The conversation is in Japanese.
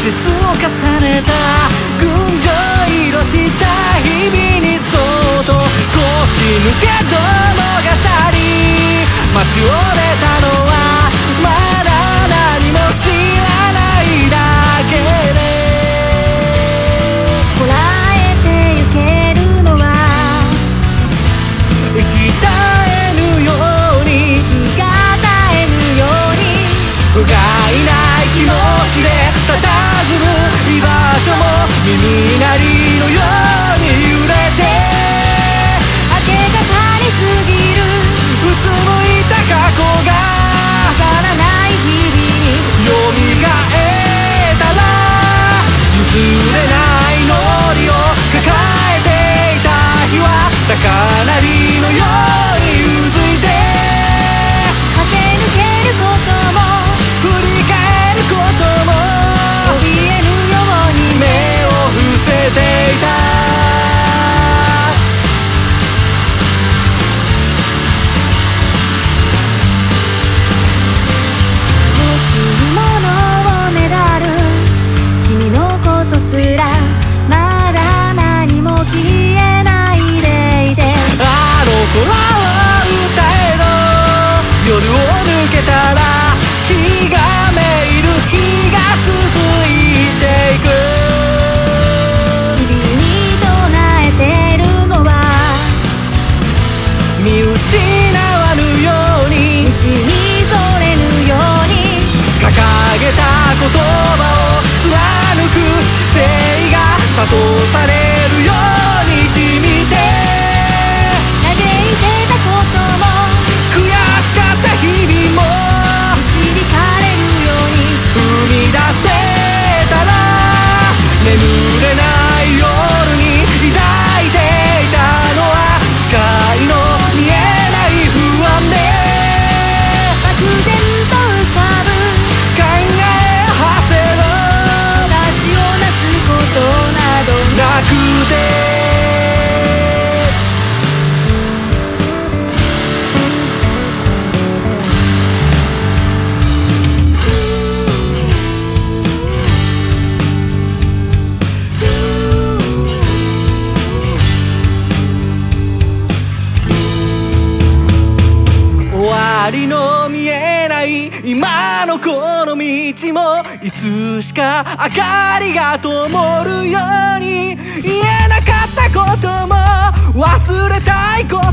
質を重ねた。群青色した日々にそっと腰抜けどりのよけたら気がめいる日が続いていく。君に唱えてるのは見失わぬように道にそれぬように掲げた言葉を貫く誠意が諭され眠れない夜に抱いていたのは光の見えない不安で漠然と浮かぶ考えはせろ立ちをなすことなどなくてりの見えない今のこの道もいつしか明かりが灯るように。言えなかったことも忘れたいこと